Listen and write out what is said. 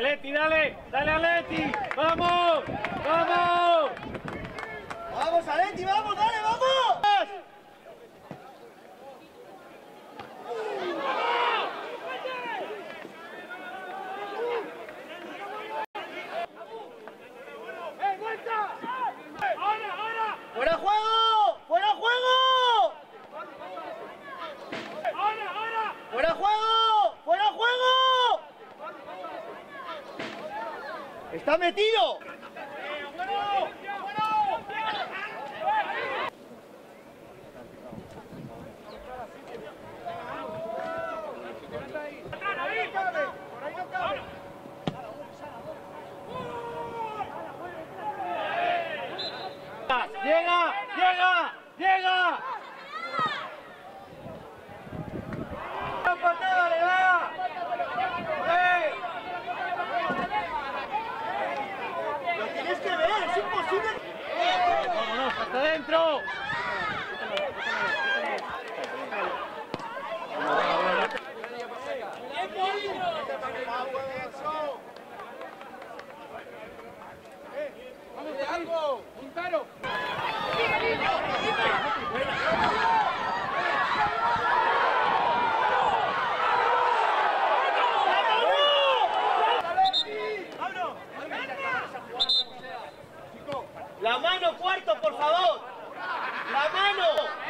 Leti, dale, dale a Leti. ¡Vamos! ¡Vamos, ¡Está metido! ¡Llega! ¡Llega! ¡Llega! ¡Vámonos, hasta adentro! La mano cuarto, por favor. ¡La mano!